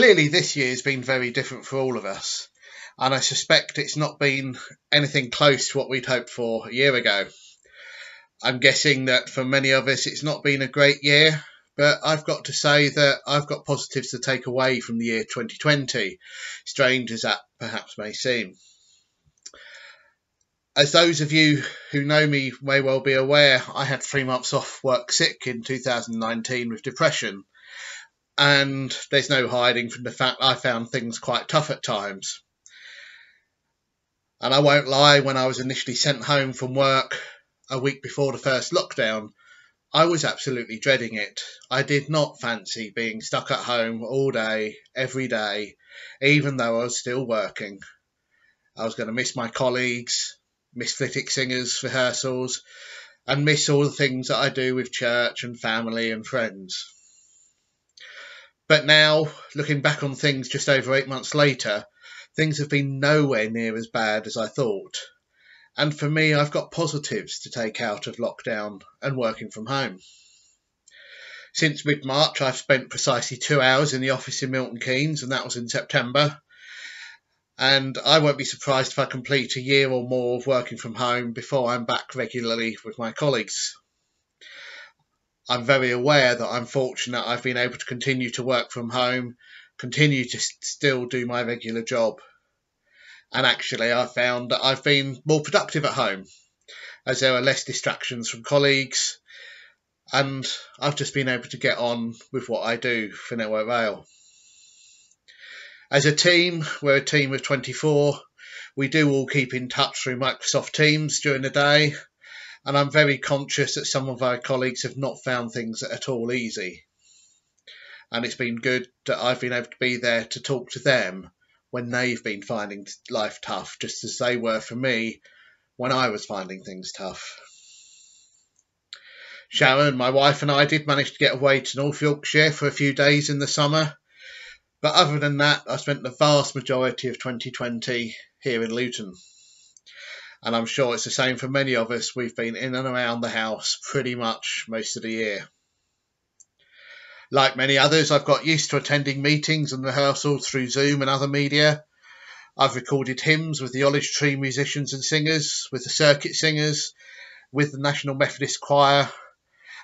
Clearly, this year's been very different for all of us, and I suspect it's not been anything close to what we'd hoped for a year ago. I'm guessing that for many of us, it's not been a great year, but I've got to say that I've got positives to take away from the year 2020, strange as that perhaps may seem. As those of you who know me may well be aware, I had three months off work sick in 2019 with depression. And there's no hiding from the fact I found things quite tough at times. And I won't lie, when I was initially sent home from work a week before the first lockdown, I was absolutely dreading it. I did not fancy being stuck at home all day, every day, even though I was still working. I was going to miss my colleagues, miss Flitwick Singers rehearsals, and miss all the things that I do with church and family and friends. But now, looking back on things just over eight months later, things have been nowhere near as bad as I thought. And for me, I've got positives to take out of lockdown and working from home. Since mid March, I've spent precisely two hours in the office in Milton Keynes, and that was in September. And I won't be surprised if I complete a year or more of working from home before I'm back regularly with my colleagues. I'm very aware that I'm fortunate I've been able to continue to work from home, continue to still do my regular job and actually I found that I've been more productive at home as there are less distractions from colleagues and I've just been able to get on with what I do for Network Rail. As a team, we're a team of 24. We do all keep in touch through Microsoft Teams during the day, and I'm very conscious that some of our colleagues have not found things at all easy. And it's been good that I've been able to be there to talk to them when they've been finding life tough, just as they were for me when I was finding things tough. Sharon, my wife, and I did manage to get away to North Yorkshire for a few days in the summer. But other than that, I spent the vast majority of 2020 here in Luton. And I'm sure it's the same for many of us. We've been in and around the house pretty much most of the year. Like many others, I've got used to attending meetings and rehearsals through Zoom and other media. I've recorded hymns with the Olive Tree musicians and singers, with the circuit singers, with the National Methodist Choir,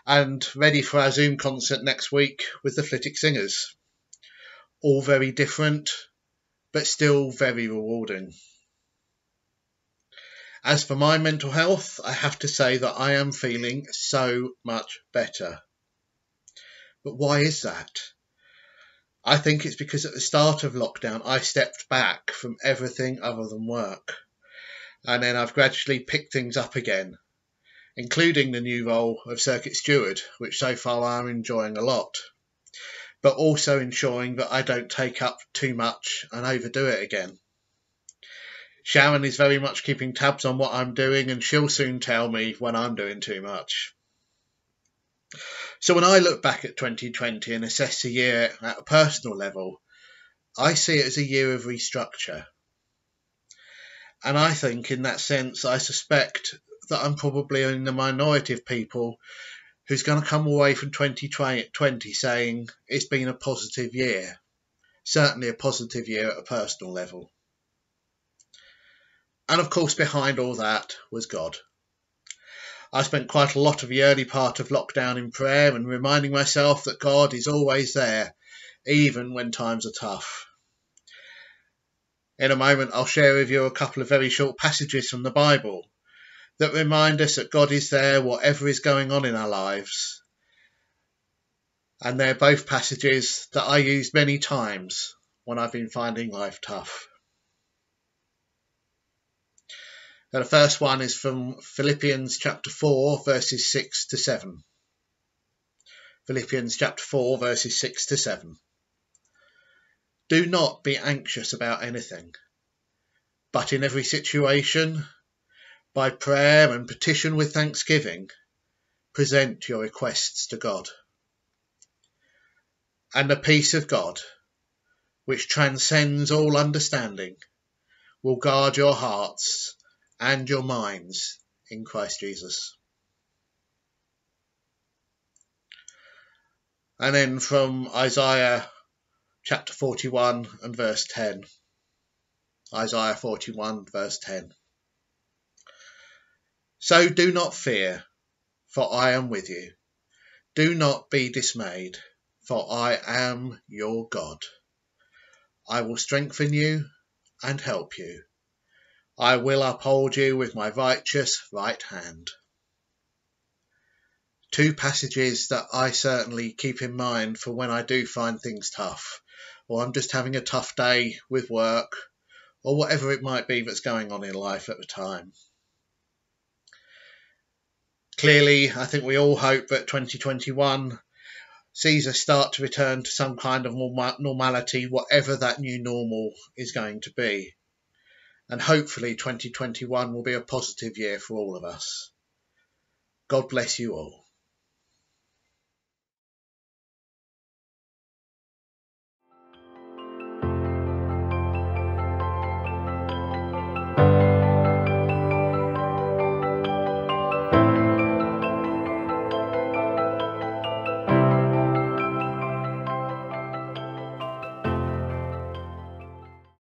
and ready for our Zoom concert next week with the Flitwick Singers. All very different, but still very rewarding. As for my mental health, I have to say that I am feeling so much better. But why is that? I think it's because at the start of lockdown, I stepped back from everything other than work. And then I've gradually picked things up again, including the new role of circuit steward, which so far I'm enjoying a lot. But also ensuring that I don't take up too much and overdo it again. Sharon is very much keeping tabs on what I'm doing, and she'll soon tell me when I'm doing too much. So when I look back at 2020 and assess the year at a personal level, I see it as a year of restructure. And I think in that sense, I suspect that I'm probably in the minority of people who's going to come away from 2020 saying it's been a positive year. Certainly a positive year at a personal level. And of course, behind all that was God. I spent quite a lot of the early part of lockdown in prayer and reminding myself that God is always there, even when times are tough. In a moment, I'll share with you a couple of very short passages from the Bible that remind us that God is there whatever is going on in our lives. And they're both passages that I use many times when I've been finding life tough. Now, Uh, the first one is from Philippians chapter 4, verses 6 to 7. Philippians chapter 4, verses 6 to 7. Do not be anxious about anything, but in every situation, by prayer and petition with thanksgiving, present your requests to God. And the peace of God, which transcends all understanding, will guard your hearts and your minds in Christ Jesus. And then from Isaiah chapter 41 and verse 10. Isaiah 41, verse 10. So do not fear, for I am with you. Do not be dismayed, for I am your God. I will strengthen you and help you. I will uphold you with my righteous right hand. Two passages that I certainly keep in mind for when I do find things tough, or I'm just having a tough day with work, or whatever it might be that's going on in life at the time. Clearly, I think we all hope that 2021 sees us start to return to some kind of normality, whatever that new normal is going to be. And hopefully, 2021 will be a positive year for all of us. God bless you all.